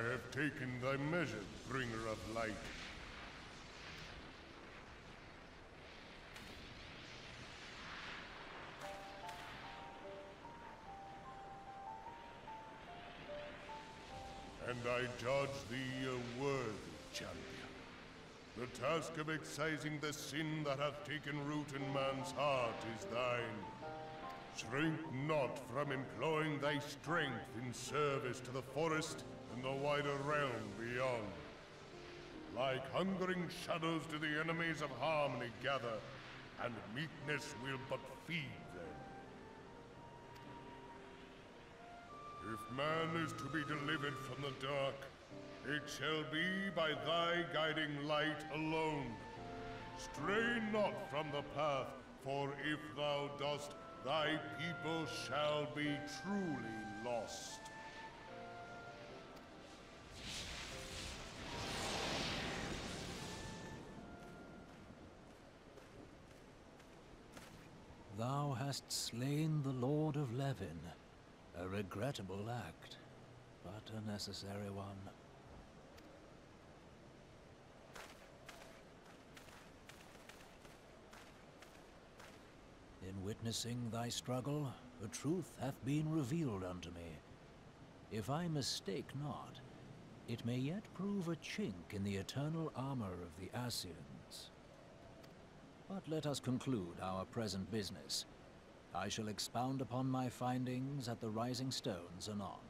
I have taken thy measure, bringer of light. And I judge thee a worthy champion. The task of excising the sin that hath taken root in man's heart is thine. Shrink not from employing thy strength in service to the forest and the wider realm beyond. Like hungering shadows do the enemies of harmony gather, and meekness will but feed them. If man is to be delivered from the dark, it shall be by thy guiding light alone. Stray not from the path, for if thou dost, thy people shall be truly lost. Thou hast slain the Lord of Levin. A regrettable act, but a necessary one. In witnessing thy struggle, a truth hath been revealed unto me. If I mistake not, it may yet prove a chink in the eternal armor of the Ascians. But let us conclude our present business. I shall expound upon my findings at the Rising Stones anon.